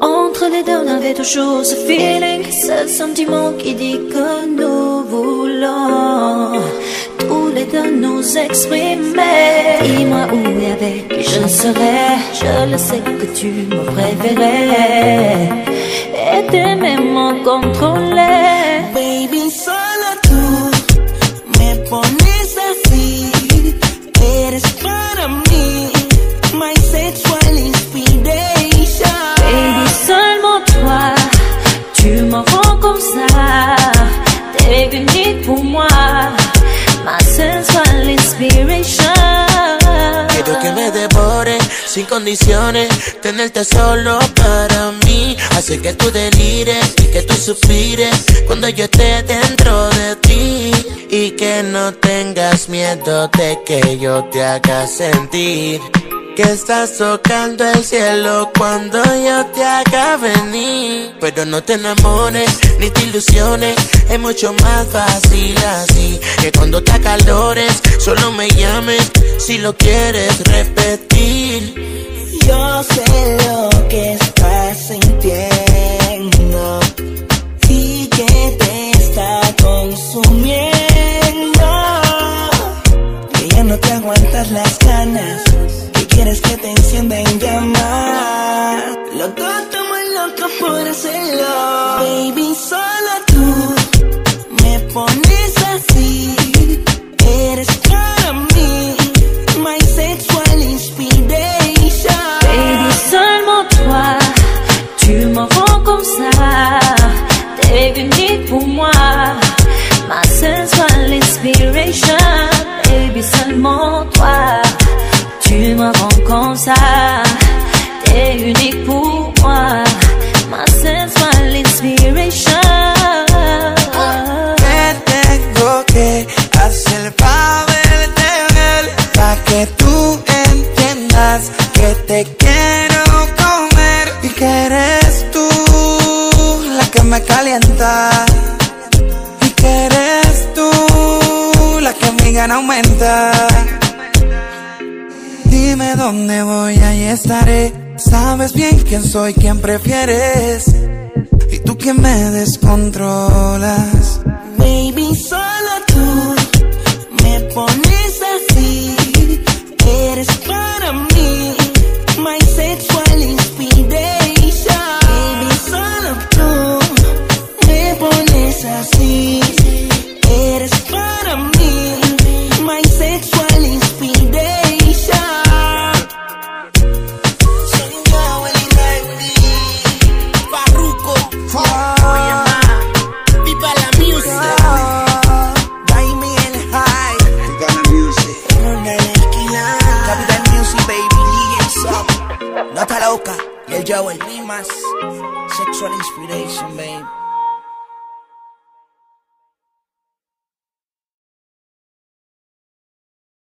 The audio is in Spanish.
Entre les deux, on avait toujours ce feeling, ce sentiment qui dit que nous voulons tous les deux nous exprimer. Dis-moi où et avec qui je serai, je le sais que tu me préférais et t'aimer me contrôler. Sin condiciones, tenerte solo para mí. Hace que tú delires y que tú suspires cuando yo esté dentro de ti. Y que no tengas miedo de que yo te haga sentir. Que estás tocando el cielo cuando yo te haga venir. Pero no te enamores ni te ilusiones, es mucho más fácil así. Que cuando te acalores, solo me llames si lo quieres repetir. Aguantas las ganas, que quieres que te encienda en llamas. Loco, estamos locos por hacerlo. Baby, solo tú me pones así. Eres para mí, my sexual inspiration. Baby, seulement toi, tu me rends comme ça. T'es unique pour moi, ma sensual inspiration. Tu me rends comme ça. T'es unique pour moi, ma sensual inspiration. ¿Qué tengo que hacer para verte bien? Pa' que tú entiendas que te quiero comer y que eres tú la que me calienta y que eres tú la que mi gana aumenta. Dónde voy, ahí estaré. Sabes bien quién soy, quién prefieres. Y tú que me descontrolas. Nota loca. Y el Joel Limas. Sexual inspiration, babe.